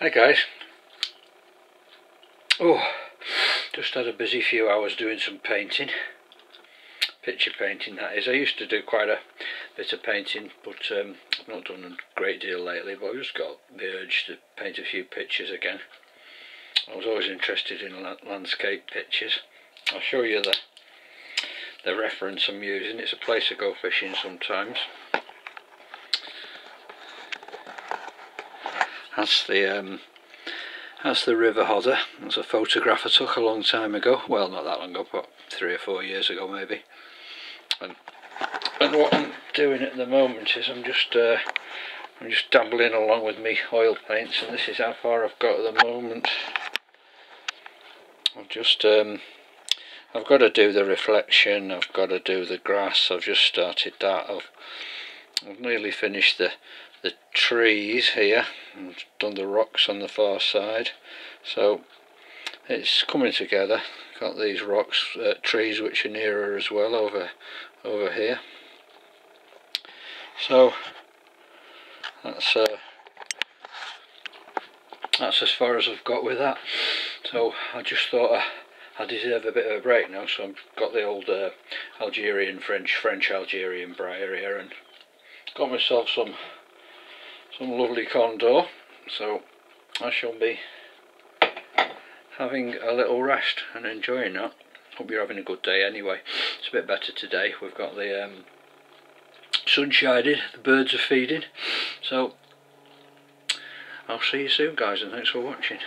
Hi guys. Oh, just had a busy few hours doing some painting. Picture painting that is. I used to do quite a bit of painting but um, I've not done a great deal lately but I've just got the urge to paint a few pictures again. I was always interested in landscape pictures. I'll show you the the reference I'm using. It's a place I go fishing sometimes. That's the um, that's the River Hodder. That's a photograph I took a long time ago. Well, not that long ago, but three or four years ago maybe. And, and what I'm doing at the moment is I'm just uh, I'm just dabbling along with me oil paints, and this is how far I've got at the moment. I've just um, I've got to do the reflection. I've got to do the grass. I've just started that. I've I've nearly finished the the trees here. And done the rocks on the far side. So it's coming together. Got these rocks uh, trees which are nearer as well over over here. So that's uh, that's as far as I've got with that. So I just thought I, I deserve a bit of a break now so I've got the old uh, Algerian French French Algerian briar here and got myself some some lovely condor so I shall be having a little rest and enjoying that. Hope you're having a good day anyway. It's a bit better today. We've got the um, the birds are feeding. So I'll see you soon guys and thanks for watching